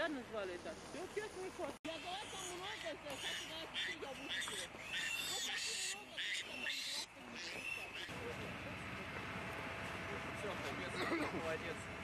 да, назвали так? Все, честный ход. Я говорю, там много, сейчас я я вышла. Вот так и много, что там просто не Все, молодец.